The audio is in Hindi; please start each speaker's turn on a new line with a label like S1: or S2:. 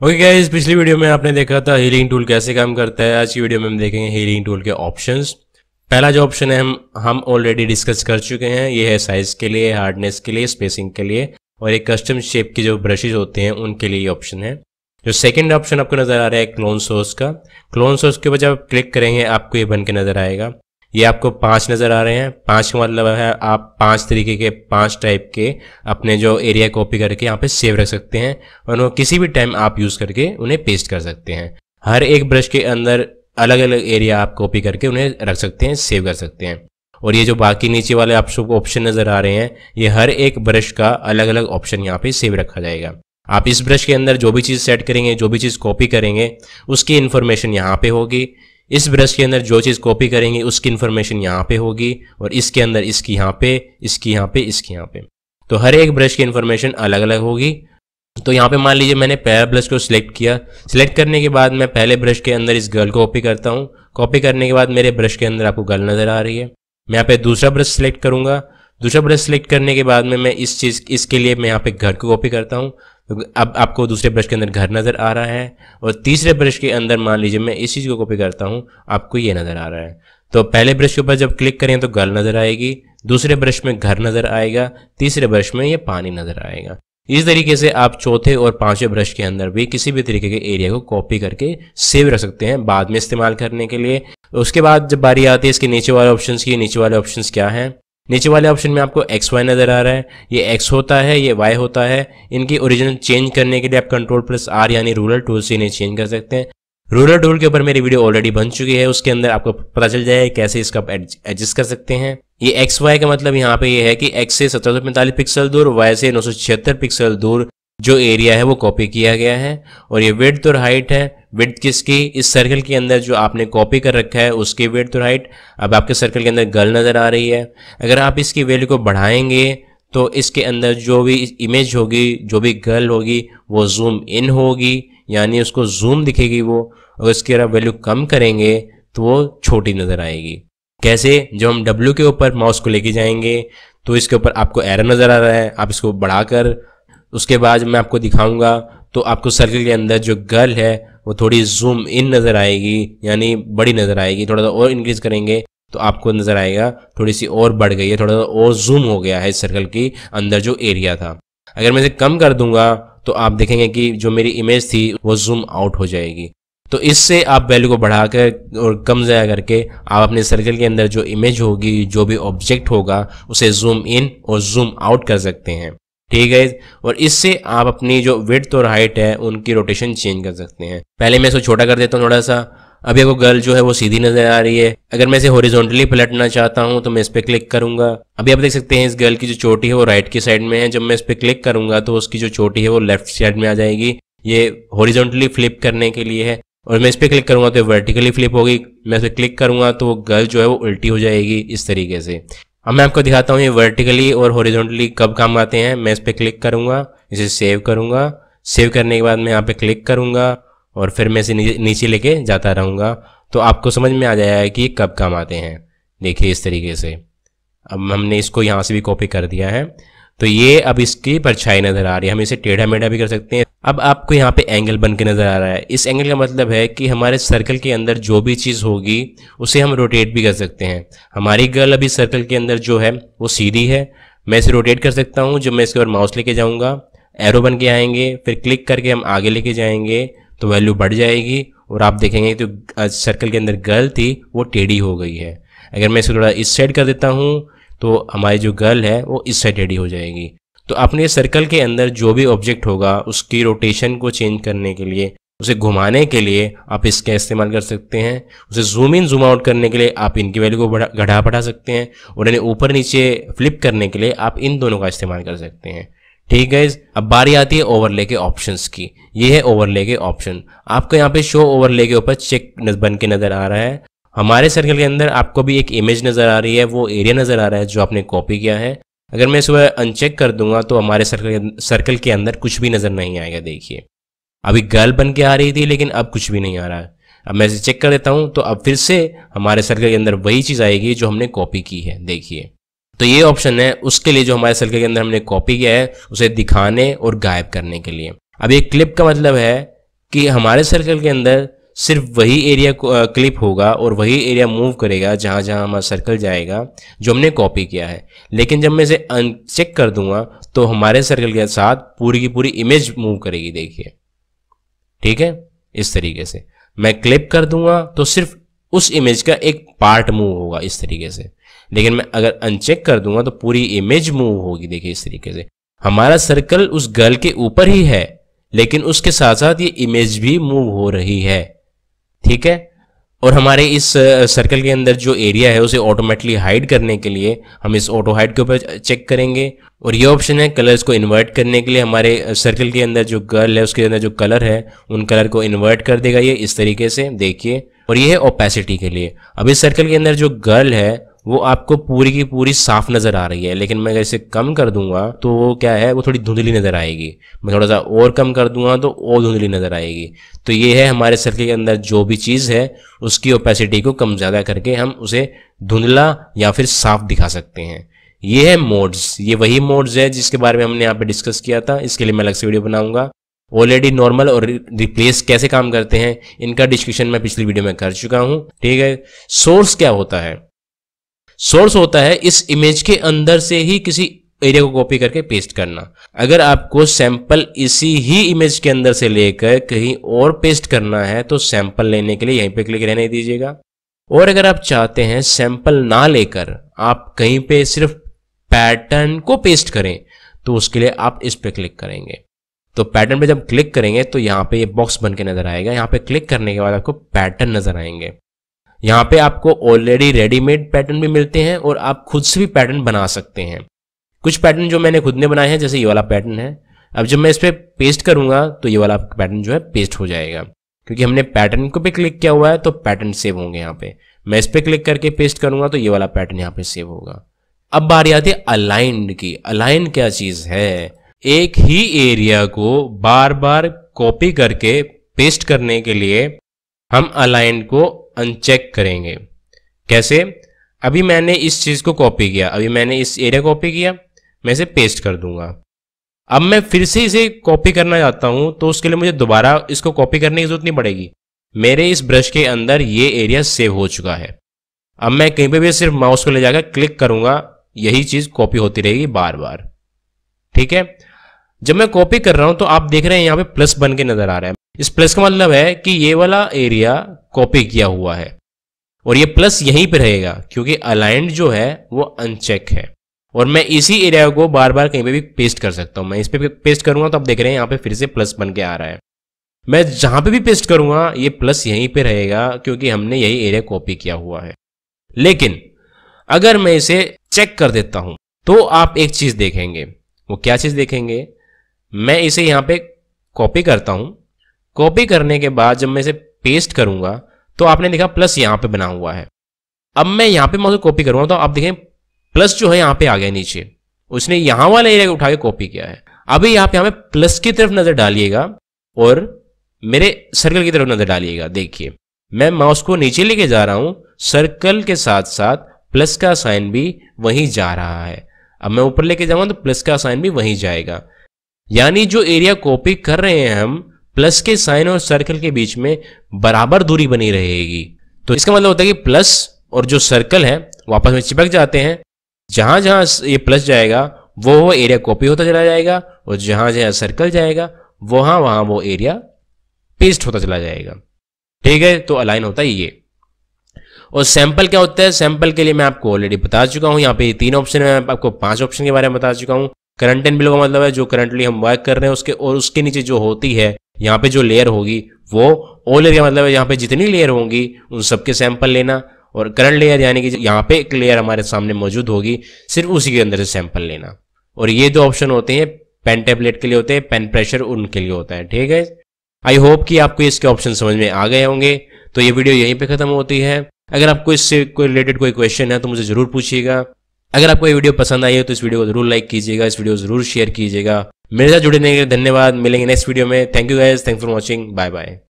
S1: ओके okay गाइस पिछली वीडियो में आपने देखा था हीलिंग टूल कैसे काम करता है। आज की वीडियो में हम देखेंगे हीलिंग टूल के ऑप्शंस पहला जो ऑप्शन है, हम हम ऑलरेडी डिस्कस कर चुके हैं। ये है साइज़ के लिए हार्डनेस के लिए स्पेसिंग के लिए और एक कस्टम शेप के जो ब्रशेज होते हैं, उनके लिए ऑप्शन है। जो सेकंड ऑप्शन आपको नज़र आ रहा है क्लोन सोर्स का। क्लोन सोर्स के ऊपर जब आप क्लिक करेंगे, आपको ये बन के नज़र आएगा। ये आपको पाँच नज़र आ रहे हैं। पाँच का मतलब है, आप पाँच तरीके के, पाँच टाइप के अपने जो एरिया कॉपी करके यहाँ पे सेव रख सकते हैं और वो किसी भी टाइम आप यूज़ करके उन्हें पेस्ट कर सकते हैं। हर एक ब्रश के अंदर अलग अलग एरिया आप कॉपी करके उन्हें रख सकते हैं सेव कर सकते हैं। और ये जो बाकी नीचे वाले आप सबको ऑप्शन नज़र आ रहे हैं, ये हर एक ब्रश का अलग अलग ऑप्शन यहाँ पे सेव रखा जाएगा। आप इस ब्रश के अंदर जो भी चीज़ सेट करेंगे, जो भी चीज़ कॉपी करेंगे, उसकी इन्फॉर्मेशन यहाँ पे होगी। इस ब्रश के अंदर जो चीज़ कॉपी करेंगे, उसकी इन्फॉर्मेशन यहाँ पे होगी और इसके अंदर इसकी यहाँ पे, इसकी यहाँ पे, इसकी यहाँ पे। तो हर एक ब्रश की इन्फॉर्मेशन अलग अलग होगी। तो यहाँ पे मान लीजिए मैंने पहला ब्रश को सिलेक्ट किया। सिलेक्ट करने के बाद मैं पहले ब्रश के अंदर इस गर्ल को कॉपी करता हूँ। कॉपी करने के बाद मेरे ब्रश के अंदर आपको गर्ल नज़र आ रही है। मैं यहाँ पे दूसरा ब्रश सिलेक्ट करूँगा। दूसरा ब्रश सिलेक्ट करने के बाद में मैं इस चीज़, इसके लिए मैं यहाँ पे घर को कॉपी करता हूँ। अब आपको दूसरे ब्रश के अंदर घर नज़र आ रहा है और तीसरे ब्रश के अंदर, मान लीजिए मैं इस चीज़ को कॉपी करता हूँ, आपको ये नज़र आ रहा है। तो पहले ब्रश के ऊपर जब क्लिक करें तो गर्ल नज़र आएगी, दूसरे ब्रश में घर नज़र आएगा, तीसरे ब्रश में ये पानी नज़र आएगा। इस तरीके से आप चौथे और पाँचवें ब्रश के अंदर भी किसी भी तरीके के एरिया को कॉपी करके सेव रख सकते हैं बाद में इस्तेमाल करने के लिए। उसके बाद जब बारी आती है, इसके नीचे वाले ऑप्शन की, नीचे वाले ऑप्शन क्या हैं? नीचे वाले ऑप्शन में आपको एक्स वाई नज़र आ रहा है। ये एक्स होता है, ये वाई होता है। इनकी ओरिजिनल चेंज करने के लिए आप कंट्रोल प्लस आर यानी रूरल टूल से इन्हें चेंज कर सकते हैं। रूरल टूल के ऊपर मेरी वीडियो ऑलरेडी बन चुकी है। उसके अंदर आपको पता चल जाए कैसे इसका एडजस्ट कर सकते हैं। ये एक्स वाई का मतलब यहाँ पे ये है कि एक्स से सत्रह सौ पैंतालीस पिक्सल दूर वाई से नौ सौ छिहत्तर पिक्सल दूर जो एरिया है वो कॉपी किया गया है। और ये वेट और हाइट है। वेट किसकी? इस सर्कल के अंदर जो आपने कॉपी कर रखा है, उसकी वेट और हाइट अब आपके सर्कल के अंदर गर्ल नज़र आ रही है। अगर आप इसकी वैल्यू को बढ़ाएँगे तो इसके अंदर जो भी इमेज होगी, जो भी गर्ल होगी, वो जूम इन होगी, यानी उसको जूम दिखेगी वो। और इसकी अगर वैल्यू कम करेंगे तो वो छोटी नज़र आएगी। कैसे? जब हम डब्ल्यू के ऊपर माउस को लेके जाएँगे तो इसके ऊपर आपको एरर नज़र आ रहा है। आप इसको बढ़ाकर, उसके बाद मैं आपको दिखाऊँगा तो आपको सर्कल के अंदर जो गर्ल है वो थोड़ी जूम इन नज़र आएगी, यानी बड़ी नज़र आएगी, थोड़ा सा और इंक्रीज करेंगे तो आपको नज़र आएगा, थोड़ी सी और बढ़ गई है, थोड़ा सा और जूम हो गया है इस सर्कल की अंदर जो एरिया था। अगर मैं इसे कम कर दूँगा तो आप देखेंगे कि जो मेरी इमेज थी, वो जूम आउट हो जाएगी। तो इससे आप वैल्यू को बढ़ाकर और कम ज़्यादा करके, आप अपने सर्कल के अंदर जो इमेज होगी, जो भी ऑब्जेक्ट होगा, उसे जूम इन और जूम आउट कर सकते हैं। ठीक है और इससे आप अपनी जो विथ और हाइट है, उनकी रोटेशन चेंज कर सकते हैं। पहले मैं इसको छोटा कर देता हूँ थोड़ा सा। अभी वो गर्ल जो है, वो सीधी नज़र आ रही है। अगर मैं इसे होरिजोनटली पलटना चाहता हूँ तो मैं इस पर क्लिक करूँगा। अभी आप देख सकते हैं इस गर्ल की जो चोटी है, वो राइट की साइड में है। जब मैं इस पर क्लिक करूँगा तो उसकी जो चोटी है, वो लेफ़्ट साइड में आ जाएगी। ये होरिजोनटली फ्लिप करने के लिए है। और मैं इस पर क्लिक करूँगा तो वर्टिकली फ्लिप होगी। मैं इस पर क्लिक करूँगा तो वो गर्ल जो है, वो उल्टी हो जाएगी इस तरीके से। अब मैं आपको दिखाता हूँ ये वर्टिकली और हॉरिजॉन्टली कब काम आते हैं। मैं इस पर क्लिक करूँगा, इसे सेव करूँगा। सेव करने के बाद मैं यहाँ पे क्लिक करूँगा और फिर मैं इसे नीचे लेके जाता रहूँगा। तो आपको समझ में आ जाएगा कि कब काम आते हैं। देखिए इस तरीके से। अब हमने इसको यहाँ से भी कॉपी कर दिया है। तो ये अब इसकी परछाई नज़र आ रही है। हम इसे टेढ़ा मेढ़ा भी कर सकते हैं। अब आपको यहाँ पे एंगल बन के नज़र आ रहा है। इस एंगल का मतलब है कि हमारे सर्कल के अंदर जो भी चीज़ होगी, उसे हम रोटेट भी कर सकते हैं। हमारी गर्ल अभी सर्कल के अंदर जो है, वो सीधी है। मैं इसे रोटेट कर सकता हूँ। जब मैं इसके ऊपर माउस लेके जाऊँगा एरो बन के आएँगे। फिर क्लिक करके हम आगे लेके जाएँगे तो वैल्यू बढ़ जाएगी। और आप देखेंगे तो सर्कल के अंदर गर्ल थी, वो टेढ़ी हो गई है। अगर मैं इसे थोड़ा इस साइड कर देता हूँ तो हमारी जो गर्ल है, वो इस साइड रेडी हो जाएगी। तो अपने सर्कल के अंदर जो भी ऑब्जेक्ट होगा, उसकी रोटेशन को चेंज करने के लिए, उसे घुमाने के लिए आप इसका इस्तेमाल कर सकते हैं। उसे जूम इन जूम आउट करने के लिए आप इनकी वैल्यू को बढ़ा, घटा बढ़ा सकते हैं और इन्हें ऊपर नीचे फ्लिप करने के लिए आप इन दोनों का इस्तेमाल कर सकते हैं। ठीक है अब बारी आती है ओवरले के ऑप्शंस की। ये है ओवरले के ऑप्शन आपको यहाँ पे शो ओवरले के ऊपर चेक बन के नज़र आ रहा है। हमारे सर्कल के अंदर आपको भी एक इमेज नज़र आ रही है, वो एरिया नज़र आ रहा है जो आपने कॉपी किया है। अगर मैं इसको अनचेक कर दूँगा तो हमारे सर्कल सर्कल के अंदर कुछ भी नज़र नहीं आएगा, देखिए। अभी गर्ल बन के आ रही थी, लेकिन अब कुछ भी नहीं आ रहा। है अब मैं इसे चेक कर देता हूँ तो अब फिर से हमारे सर्कल के अंदर वही चीज़ आएगी जो हमने कॉपी की है, देखिए। तो ये ऑप्शन है, उसके लिए जो हमारे सर्कल के अंदर हमने कॉपी किया है, उसे दिखाने और गायब करने के लिए। अब ये क्लिप का मतलब है कि हमारे सर्कल के अंदर सिर्फ़ वही एरिया क्लिप होगा और वही एरिया मूव करेगा जहाँ जहाँ हमारा सर्कल जाएगा, जो हमने कॉपी किया है। लेकिन जब मैं इसे अनचेक कर दूँगा तो हमारे सर्कल के साथ पूरी की पूरी इमेज मूव करेगी, देखिए। ठीक है? इस तरीके से। मैं क्लिप कर दूँगा तो सिर्फ़ उस इमेज का एक पार्ट मूव होगा इस तरीके से। लेकिन मैं अगर अनचेक कर दूँगा तो पूरी इमेज मूव होगी, देखिए, इस तरीके से। हमारा सर्कल उस गर्ल के ऊपर ही है, लेकिन उसके साथ साथ ये इमेज भी मूव हो रही है। ठीक है? और हमारे इस सर्कल के अंदर जो एरिया है, उसे ऑटोमेटिकली हाइड करने के लिए हम इस ऑटो हाइड के ऊपर चेक करेंगे। और ये ऑप्शन है कलर्स को इन्वर्ट करने के लिए। हमारे सर्कल के अंदर जो गर्ल है, उसके अंदर जो कलर है, उन कलर को इन्वर्ट कर देगा ये। इस तरीके से देखिए। और ये है ओपेसिटी के लिए। अब इस सर्कल के अंदर जो गर्ल है वो आपको पूरी की पूरी साफ़ नज़र आ रही है, लेकिन मैं इसे कम कर दूँगा तो वो क्या है, वो थोड़ी धुंधली नज़र आएगी। मैं थोड़ा सा और कम कर दूँगा तो और धुंधली नज़र आएगी। तो ये है हमारे सर्कल के अंदर जो भी चीज़ है, उसकी ओपेसिटी को कम ज़्यादा करके हम उसे धुंधला या फिर साफ़ दिखा सकते हैं। ये है मोड्स ये वही मोड्स है जिसके बारे में हमने यहाँ पे डिस्कस किया था, इसके लिए मैं अलग से वीडियो बनाऊँगा। ऑलरेडी नॉर्मल और रिप्लेस कैसे काम करते हैं, इनका डिस्क्रिप्शन मैं पिछली वीडियो में कर चुका हूँ, ठीक है? सोर्स क्या होता है? सोर्स होता है इस इमेज के अंदर से ही किसी एरिया को कॉपी करके पेस्ट करना। अगर आपको सैंपल इसी ही इमेज के अंदर से लेकर कहीं और पेस्ट करना है तो सैंपल लेने के लिए यहीं पे क्लिक रहने दीजिएगा। और अगर आप चाहते हैं सैंपल ना लेकर आप कहीं पे सिर्फ़ पैटर्न को पेस्ट करें तो उसके लिए आप इस पे क्लिक करेंगे। तो पैटर्न पे जब क्लिक करेंगे तो यहाँ पे ये बॉक्स बन के नज़र आएगा। यहाँ पे क्लिक करने के बाद आपको पैटर्न नज़र आएँगे। यहाँ पे आपको ऑलरेडी रेडीमेड पैटर्न भी मिलते हैं और आप खुद से भी पैटर्न बना सकते हैं। कुछ पैटर्न जो मैंने खुद ने बनाए हैं, जैसे ये वाला पैटर्न है। अब जब मैं इस पर पे पेस्ट करूँगा तो ये वाला पैटर्न जो है पेस्ट हो जाएगा। क्योंकि हमने पैटर्न को भी क्लिक किया हुआ है तो पैटर्न सेव होंगे यहाँ पे। मैं इस पर क्लिक करके पेस्ट करूँगा तो ये वाला पैटर्न यहाँ पे सेव होगा। अब बारी आती है अलाइंड की। अलाइन क्या चीज़ है? एक ही एरिया को बार बार कॉपी करके पेस्ट करने के लिए हम अलाइन को अनचेक करेंगे। कैसे? अभी मैंने इस चीज़ को कॉपी किया। अभी मैंने इस एरिया कॉपी किया। मैं इसे पेस्ट कर दूँगा। अब मैं फिर से इसे कॉपी करना चाहता हूँ तो उसके लिए मुझे दोबारा इसको कॉपी करने की ज़रूरत नहीं पड़ेगी। मेरे इस ब्रश के अंदर ये एरिया सेव हो चुका है। अब मैं कहीं पे भी सिर्फ़ माउस को ले जाकर क्लिक करूँगा, यही चीज़ कॉपी होती रहेगी बार बार ठीक है? जब मैं कॉपी कर रहा हूँ तो आप देख रहे हैं यहाँ पे प्लस बन के नज़र आ रहा है। इस प्लस का मतलब है कि ये वाला एरिया कॉपी किया हुआ है। और ये प्लस यहीं पे रहेगा, क्योंकि अलाइंड जो है, वो अनचेक है। और मैं इसी एरिया को बार बार कहीं पे भी पेस्ट कर सकता हूँ। मैं इस पे पेस्ट करूँगा तो आप देख रहे हैं, यहाँ पे फिर से प्लस बन के आ रहा है। मैं जहाँ पे भी पेस्ट करूँगा, ये प्लस यहीं पे रहेगा, क्योंकि हमने यही एरिया कॉपी किया हुआ है। लेकिन, अगर मैं इसे चेक कर देता हूँ तो आप एक चीज़ देखेंगे। वो क्या चीज़ देखेंगे? मैं इसे यहाँ पे कॉपी करता हूँ। कॉपी करने के बाद जब मैं इसे पेस्ट करूँगा तो आपने देखा प्लस यहाँ पे बना हुआ है। अब मैं यहाँ पे मैं कॉपी करूँगा तो आप देखें प्लस जो है यहाँ पे आ गया नीचे। उसने यहाँ वाला एरिया उठा के कॉपी किया है। अभी यहाँ पे प्लस की तरफ़ नज़र डालिएगा, और मेरे सर्कल की तरफ़ नज़र डालिएगा। देखिए, मैं माउस को नीचे लेके जा रहा हूँ सर्कल के साथ साथ प्लस का साइन भी वहीं जा रहा है। अब मैं ऊपर लेके जाऊँगा तो प्लस का साइन भी वहीं जाएगा। यानी जो एरिया कॉपी कर रहे हैं हम प्लस के साइन और सर्कल के बीच में बराबर दूरी बनी रहेगी। तो इसका मतलब होता है कि प्लस और जो सर्कल है वापस में चिपक जाते हैं। जहाँ जहाँ ये प्लस जाएगा, वो वो एरिया कॉपी होता चला जाएगा और जहाँ जहाँ सर्कल जाएगा, वहाँ वहाँ वो एरिया पेस्ट होता चला जाएगा। ठीक है? तो अलाइन होता है ये। और सैंपल क्या होता है? सैंपल के लिए मैं आपको ऑलरेडी बता चुका हूँ। यहाँ पे तीन ऑप्शन है आपको पाँच ऑप्शन के बारे में बता चुका हूँ। करंट एंड बिलो का मतलब है जो करंटली हम वर्क कर रहे हैं, उसके और उसके नीचे जो होती है यहाँ पे जो लेयर होगी, वो ऑल लेयर का मतलब यहाँ पे जितनी लेयर होंगी, उन सबके सैंपल लेना और करंट लेयर यानी कि यहाँ पे एक लेयर हमारे सामने मौजूद होगी, सिर्फ़ उसी के अंदर से सैंपल लेना। और ये दो ऑप्शन होते हैं पेन टेबलेट के लिए होते हैं पेन प्रेशर उनके लिए होता है। ठीक है? आई होप कि आपको इसके ऑप्शन समझ में आ गए होंगे। तो ये वीडियो यहीं पे खत्म होती है। अगर आपको इससे कोई रिलेटेड कोई क्वेश्चन है तो मुझे ज़रूर पूछिएगा। अगर आपको ये वीडियो पसंद आई हो तो इस वीडियो को ज़रूर लाइक कीजिएगा, इस वीडियो को ज़रूर शेयर कीजिएगा। मेरे साथ जुड़े लिए धन्यवाद। मिलेंगे नेक्स्ट वीडियो में। Thank you guys thank for watching bye bye